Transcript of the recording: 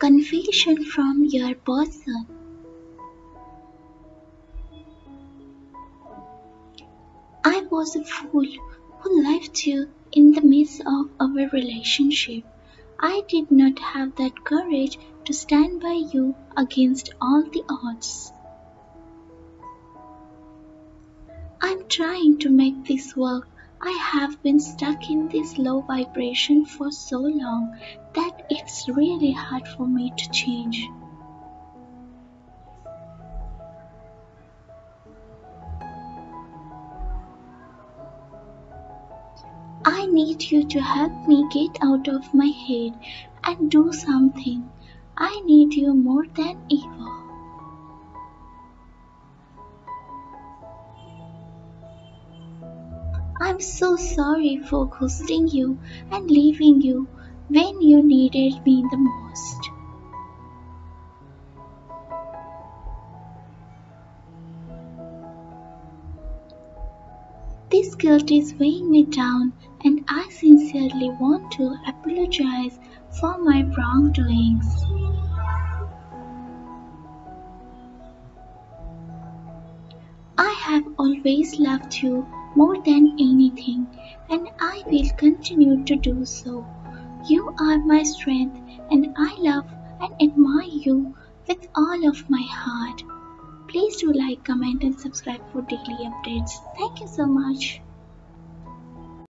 confession from your person. I was a fool who left you in the midst of our relationship. I did not have that courage to stand by you against all the odds. I'm trying to make this work. I have been stuck in this low vibration for so long that it's really hard for me to change. I need you to help me get out of my head and do something. I need you more than ever. I'm so sorry for ghosting you and leaving you when you needed me the most. This guilt is weighing me down, and I sincerely want to apologize for my wrongdoings. I have always loved you more than anything, and I will continue to do so. You are my strength, and I love and admire you with all of my heart. Please do like, comment, and subscribe for daily updates. Thank you so much.